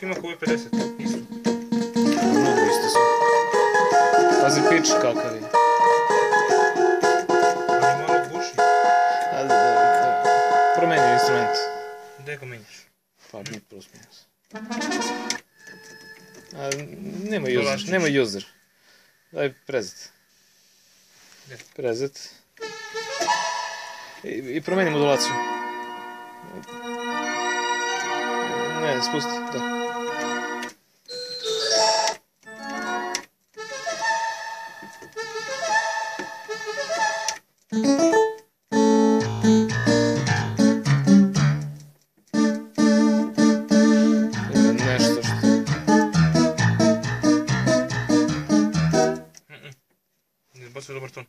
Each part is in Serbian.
koliko ima kube 50? Isto. Mnogo isto su. Pazi pič kakav je. Ali malo buši. A, da, da, Promenio instrument. Gdje ga menjaš? Pa mi plus minus. A, nema user, Dolačić. nema user. Daj prezet. Gdje? Prezet. I, i promeni modulaciju. Ne, spusti, da. Pásalo, Bartón.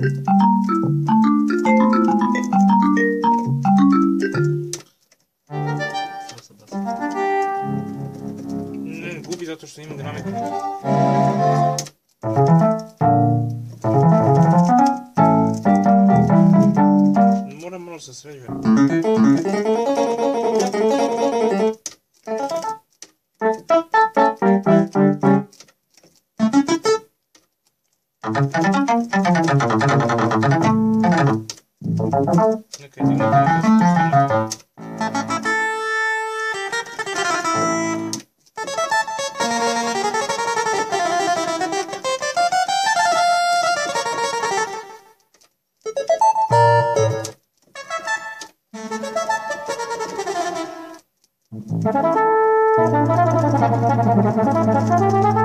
Ne, gubi zato što ima dinamiku. Moram malo se sređuje. 抜けて抜けて。Thank you.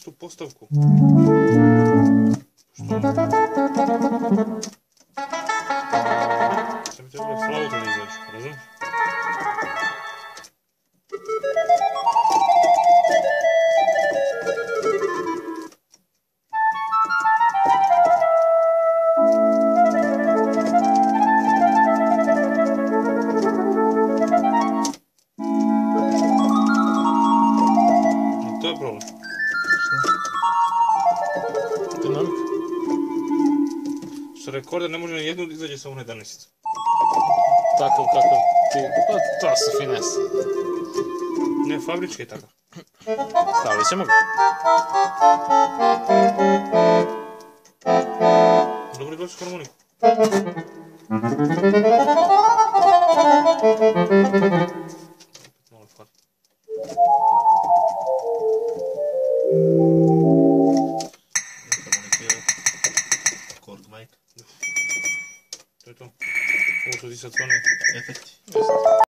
быструю поставку. Что? Там тебя флаута лизать, разумеешь? Rekorder ne može na jednu da izađe samo na 11. Takav kakav ti... Pa to su finese. Ne, fabrički je takav. Stavit ćemo ga. 30 vteřiny. Je teď.